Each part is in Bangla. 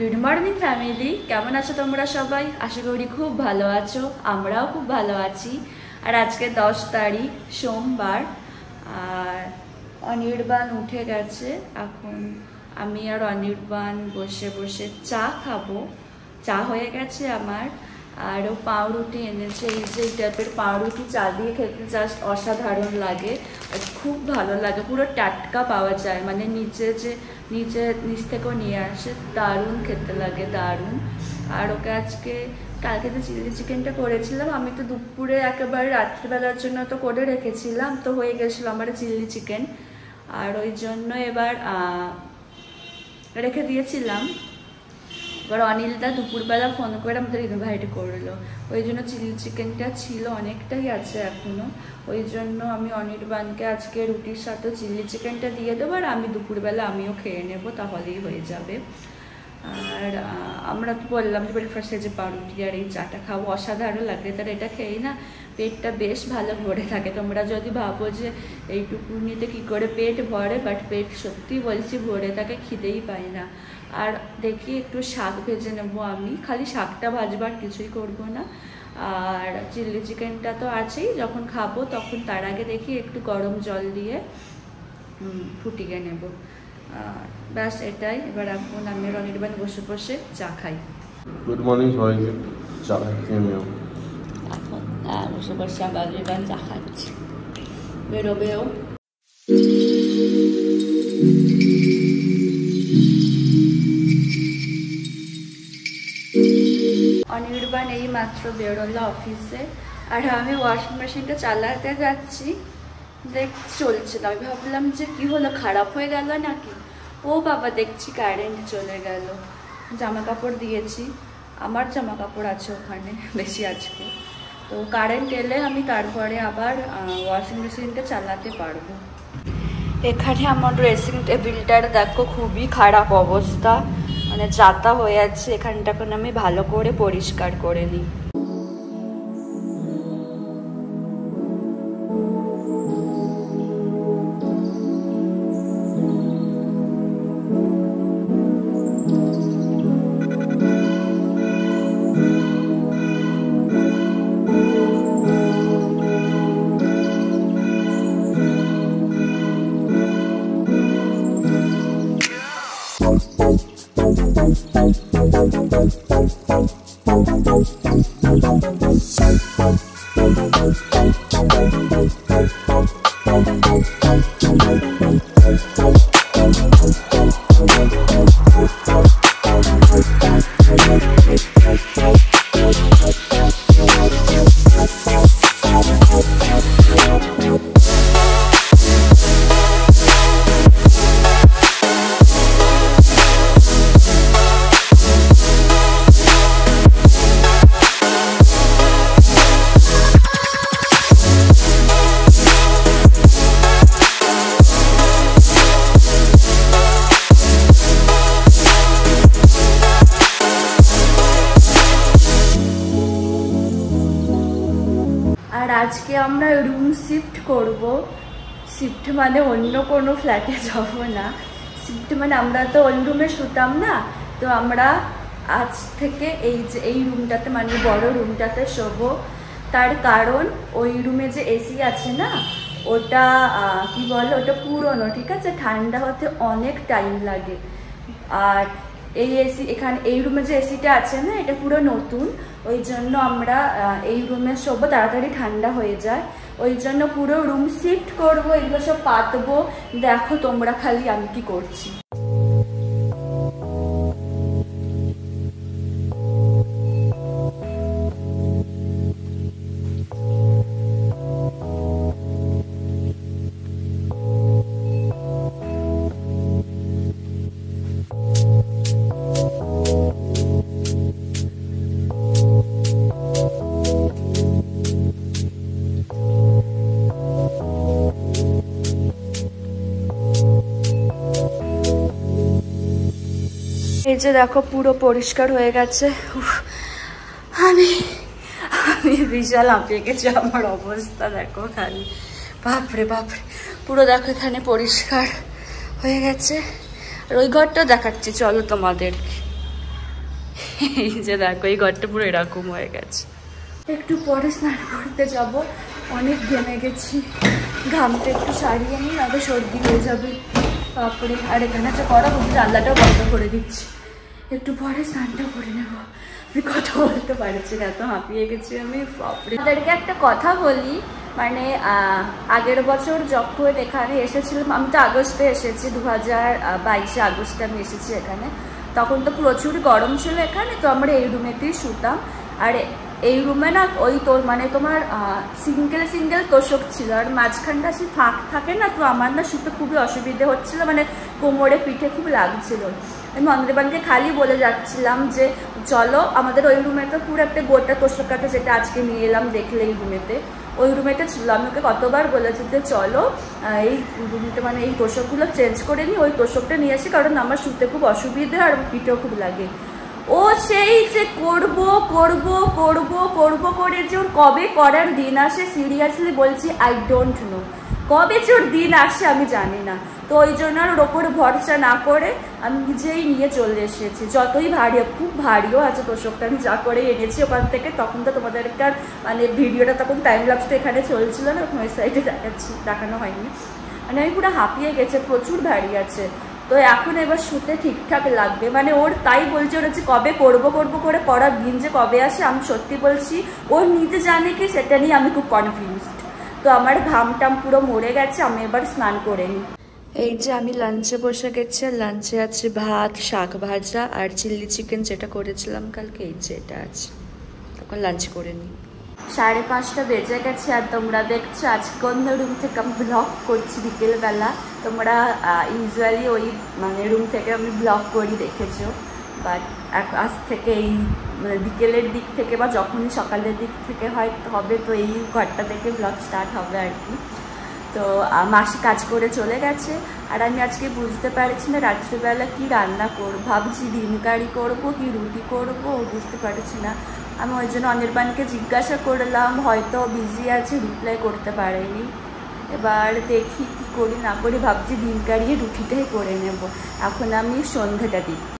গুড মর্নিং ফ্যামিলি কেমন আছো তোমরা সবাই? আশা করি খুব ভালো আছো। আমরাও খুব ভালো আছি। আর আজকে দশ তারিখ, সোমবার। আর অনির্বাণ উঠে গেছে। এখন আমি আর অনির্বাণ বসে বসে চা খাব। চা হয়ে গেছে আমার। আর ও পাউরুটি এনেছে, এই যে এই টাইপের পাউরুটি চা দিয়ে খেতে জাস্ট অসাধারণ লাগে আর খুব ভালো লাগে, পুরো টাটকা পাওয়া যায় মানে নিচে যে নিচে নিচ থেকেও নিয়ে আসে, দারুণ খেতে লাগে, দারুণ। আর ওকে আজকে, কালকে যে চিলি চিকেনটা করেছিলাম, আমি তো দুপুরে একেবারে রাত্রিবেলার জন্য তো করে রেখেছিলাম, তো হয়ে গেছিল আমার চিলি চিকেন। আর ওই জন্য এবার রেখে দিয়েছিলাম। এবার অনিলদা দুপুরবেলা ফোন করে আমাদের ইনভাইট করল। ওই জন্য চিলি চিকেনটা ছিল, অনেকটাই আছে এখনও ওই জন্য আমি অনির্বাণকে আজকে রুটির সাথে চিলি চিকেনটা দিয়ে দেবো আর আমি দুপুরবেলা আমিও খেয়ে নেব, তাহলেই হয়ে যাবে। আর আমরা তো বললাম যে ব্রেকফাস্টে যে পাউরুটি আর এই চাটা খাব, অসাধারণ লাগে তার এটা খেয়েই না পেটটা বেশ ভালো ভরে থাকে। তোমরা যদি ভাবো যে এইটুকুনিতে কী করে পেট ভরে বাট পেট সত্যি বলছি ভরে থাকে, খিদেই পাই না। আর দেখি একটু শাক ভেজে নেব আমি। খালি শাকটা ভাজবার কিছুই করব না। আর চিলি চিকেনটা তো আছেই যখন খাব তখন তার আগে দেখি একটু গরম জল দিয়ে ফুটিয়ে নেব। ব্যাস এটাই। এবার এখন আমি রনির্বাণ বসে বসে চা খাই। গুড মর্নিং সবাইকে। চা আমিও এখন হ্যাঁ বসে বসে রনির্বাণ চা খাচ্ছি। বেরোবেও। অনির্বাণ এই মাত্র বেরোলো অফিসে আর আমি ওয়াশিং মেশিনটা চালাতে যাচ্ছি। দেখ, চলছে না। আমি ভাবলাম যে কি হলো, খারাপ হয়ে গেল নাকি? ও বাবা, দেখছি কারেন্ট চলে গেল। জামা কাপড় দিয়েছি। আমার জামা কাপড় আছে ওখানে, বেশি আজকে। তো কারেন্ট এলে আমি তারপরে আবার ওয়াশিং মেশিনটা চালাতে পারব। এখানে আমার ড্রেসিং টেবিলটার দেখো, খুবই খারাপ অবস্থা। মানে যাতা হয়ে আছে এখানটা এখন আমি ভালো করে পরিষ্কার করে নিই। আর শিফট করব শিফট মানে অন্য কোনো ফ্ল্যাটে যাব না। শিফট মানে আমরা তো ওই রুমে শুতাম না, তো আমরা আজ থেকে এই যে, এই রুমটাতে মানে বড় রুমটাতে শোবো। তার কারণ, ওই রুমে যে এসি আছে না, ওটা কি বলে, ওটা পুরনো, ঠিক আছে? ঠান্ডা হতে অনেক টাইম লাগে। আর এই এসি এখানে এই রুমে যে এসিটা আছে না, এটা পুরো নতুন। ওই জন্য আমরা এই রুমে সব তাড়াতাড়ি ঠান্ডা হয়ে যায়। ওই জন্য পুরো রুম শিফট করব, এগুলো সব পাতবো। দেখো তোমরা খালি আমি কি করছি। এই যে দেখো, পুরো পরিষ্কার হয়ে গেছে। আমি আমি বিশাল হাঁপিয়ে গেছি, আমার অবস্থা দেখো খালি। বাপরে বাপরে, পুরো দেখো এখানে পরিষ্কার হয়ে গেছে। আর ওই ঘরটাও দেখাচ্ছি, চলো তোমাদের এই যে দেখো, এই ঘরটা পুরো এরকম হয়ে গেছে। একটু পরে স্নান করতে যাব, অনেক ঘেমে গেছি। ঘামটা একটু সারিয়ে নিই আগে সর্দি হয়ে যাবে। তারপরে আর এখানে একটা করা জানলাটাও বন্ধ করে দিচ্ছি। একটু পরে স্নানটা করে নেব। আমি কথা বলতে পারছি না, এত হাঁপিয়ে গেছি আমি তাদেরকে একটা কথা বলি মানে আগের বছর যখন এখানে এসেছিলাম, আমি তো আগস্টে এসেছি দু হাজার বাইশে আগস্টে আমি এসেছি এখানে। তখন তো প্রচুর গরম ছিল এখানে, তো আমরা এই রুমেতেই শুতাম। আর এই রুমে না, ওই তোর মানে তোমার সিঙ্গেল সিঙ্গেল তোষক ছিল। আর মাঝখানটা সে ফাঁক থাকে না, তো আমার না শুতে খুবই অসুবিধে হচ্ছিল মানে কোমরে পিঠে খুব লাগছিল। আমি অন্ধ্রবানকে খালি বলে যাচ্ছিলাম যে, চলো, আমাদের ওই রুমে তো পুরো একটা গোটা তোষক আছে যেটা আজকে নিয়ে এলাম, দেখলে এই রুমেতে ওই রুমেটা ছিল, আমি ওকে কতবার বলেছি যে, চলো এই রুমটা মানে এই তোষকগুলো চেঞ্জ করে নিই, ওই তোষকটা নিয়ে আসি, কারণ আমার শুতে খুব অসুবিধে আর পিঠেও খুব লাগে। ও সেই যে, করব করব করব করব করে যে ওর কবে করার দিন আসে সিরিয়াসলি বলছি আই ডোন্ট নো কবে চোর দিন আসে আমি জানি না। তো ওই জন্য আর ওর ওপর ভরসা না করে আমি নিজেই নিয়ে চলে এসেছি। যতই ভারী খুব ভারীও আছে তোষকটা। আমি যা করে এনেছি ওখান থেকে, তখন তো তোমাদের একটা মানে ভিডিওটা তখন টাইম লাগছে এখানে চলছিল না ওই সাইডে দেখাচ্ছি, দেখানো হয়নি। মানে আমি পুরো হাঁপিয়ে গেছে, প্রচুর ভারী আছে। তো এখন এবার শুতে ঠিকঠাক লাগবে। মানে ওর তাই বলছে, ওর যে কবে করব করব করে করার দিন যে কবে আসে, আমি সত্যি বলছি ওর নিজে জানে কি, সেটা নিয়ে আমি খুব কনফিউজড তো আমার ঘাম টাম পুরো মরে গেছে আমি এবার স্নান করে নিই। এই যে আমি লাঞ্চে বসে গেছি লাঞ্চে আছে ভাত শাক ভাজা আর চিলি চিকেন যেটা করেছিলাম কালকে এই যে এটা আছে। তখন লাঞ্চ করে নিই। সাড়ে পাঁচটা বেজে গেছে আর তোমরা দেখছ আজকে অন্য রুম থেকে আমি ব্লগ করছি বিকেলবেলা। তোমরা ইউজুয়ালি ওই মানে রুম থেকে আমি ব্লগ করি দেখেছ? বাট আজ থেকে এই মানে বিকেলের দিক থেকে বা যখনই সকালের দিক থেকে হয়, হবে তো এই ঘরটা থেকে ব্লগ স্টার্ট হবে আর কি। তো মাসি কাজ করে চলে গেছে। আর আমি আজকে বুঝতে পারছি না রাত্রিবেলা কি রান্না করব। ভাবছি ডিম কারি করব, কি রুটি করব, বুঝতে পারছি না। আমি ওই জন্য অনির্বাণকে জিজ্ঞাসা করলাম, হয়তো বিজি আছে রিপ্লাই করতে পারেনি। এবার দেখি কী করি, না করি ভাবছি ডিম কারিয়ে রুটিটাই করে নেব। এখন আমি সন্ধ্যেটা দিই।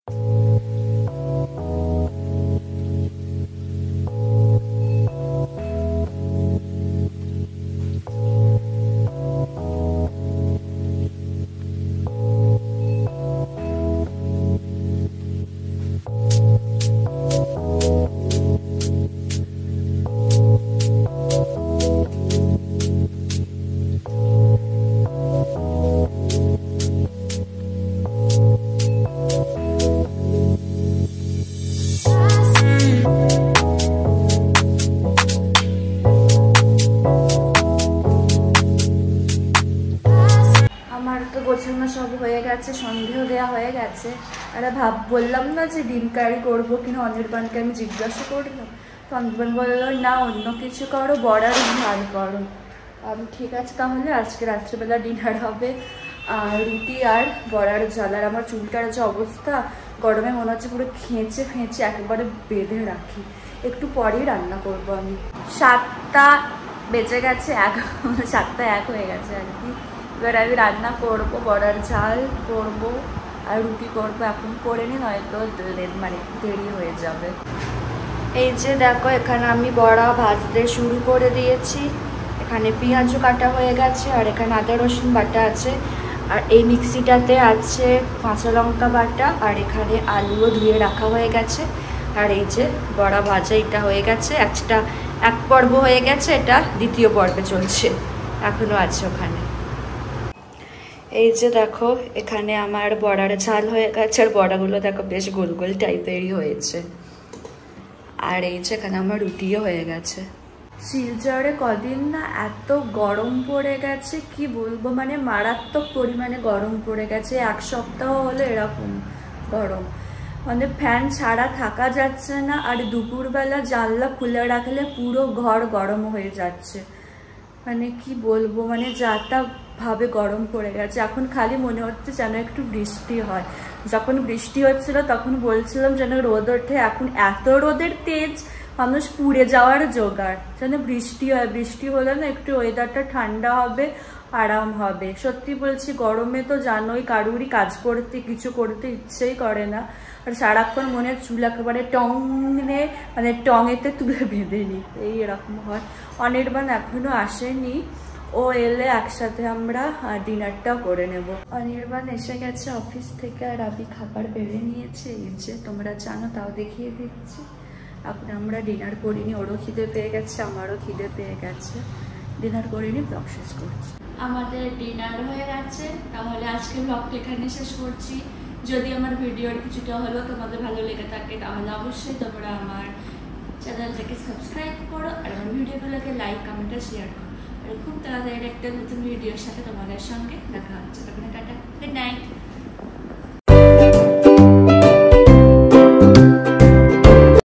গেছে, সন্দেহ দেওয়া হয়ে গেছে। আর ভাব, বললাম না যে ডিম কারি করব কিনা, অনির্বাণকে আমি জিজ্ঞাসা করলাম। তো অনির্বাণ বলল, না, অন্য কিছু করো, বড়ার ঝাল করো। আমি, ঠিক আছে, তাহলে আজকে রাত্রিবেলা ডিনার হবে। আর রুটি আর বড়ার ঝাল। আর আমার চুলটার যে অবস্থা, গরমে মনে হচ্ছে পুরো খেঁচে খেঁচে একেবারে বেঁধে রাখি। একটু পরেই রান্না করব আমি। সাতটা বেঁচে গেছে এক সাতটা এক হয়ে গেছে আর কি। এবার আমি রান্না করব, বড়ার ঝাল করব আর রুটি করব। এখন করে নি, নয়তো মানে দেরি হয়ে যাবে। এই যে দেখো, এখানে আমি বড়া ভাজতে শুরু করে দিয়েছি। এখানে পেঁয়াজও কাটা হয়ে গেছে আর এখানে আদা, রসুন বাটা আছে। আর এই মিক্সিটাতে আছে কাঁচা লঙ্কা বাটা আর এখানে আলুও ধুয়ে রাখা হয়ে গেছে। আর এই যে বড়া ভাজা, এটা হয়ে গেছে। একটা, এক পর্ব হয়ে গেছে, এটা দ্বিতীয় পর্বে চলছে। এখনও আছে ওখানে। এই যে দেখো, এখানে আমার বড়ার ঝাল হয়ে গেছে, আর বড়াগুলো দেখো বেশ গোল গোল টাইপেরই হয়েছে। আর এই যে এখানে আমার রুটিও হয়ে গেছে। শিলচরে কদিন না এত গরম পড়ে গেছে, কি বলব? মানে মারাত্মক পরিমাণে গরম পড়ে গেছে, এক সপ্তাহ হলো এরকম গরম। মানে ফ্যান ছাড়া থাকা যাচ্ছে না, আর দুপুরবেলা জানলা খুলে রাখলে পুরো ঘর গরম হয়ে যাচ্ছে। মানে কি বলব? মানে যাটা ভাবে গরম পড়ে গেছে। এখন খালি মনে হচ্ছে যেন একটু বৃষ্টি হয়। যখন বৃষ্টি হচ্ছিল তখন বলছিলাম যেন রোদ ওঠে। এখন এত রোদের তেজ, মানুষ পুড়ে যাওয়ার জোগাড়। যেন বৃষ্টি হয়। বৃষ্টি হলে না একটু ওয়েদারটা ঠান্ডা হবে, আরাম হবে। সত্যি বলছি, গরমে তো জানোই কারুরই কাজ করতে, কিছু করতে ইচ্ছেই করে না। আর সারাক্ষণ মনে চুল একেবারে টংনে মানে টঙেতে তুলে বেঁধে নি। এই এরকম হয়। অনির্বাণ এখনও আসেনি। ও এলে একসাথে আমরা ডিনারটা করে নেব। অনির্বাণ এসে গেছে অফিস থেকে আর আমি খাবার বেড়ে নিয়েছে। এই যে তোমরা জানো, তাও দেখিয়ে দিচ্ছি। এখন আমরা ডিনার করিনি, ওরও খিদে পেয়ে গেছে, আমারও খিদে পেয়ে গেছে। ডিনার করিনি ব্লগ শেষ করছি। আমাদের ডিনার হয়ে গেছে। তাহলে আজকে ব্লগটা এখানে শেষ করছি। যদি আমার ভিডিওর কিছুটা হলেও তোমাদের ভালো লেগে থাকে, তাহলে অবশ্যই তোমরা আমার চ্যানেলটাকে সাবস্ক্রাইব করো। আর আমার ভিডিওগুলোকে লাইক কমেন্ট আর শেয়ার করো। খুব তাড়াতাড়ি একটা নতুন ভিডিওর সাথে তোমাদের সঙ্গে দেখা হচ্ছে। তখন টাটা। Good night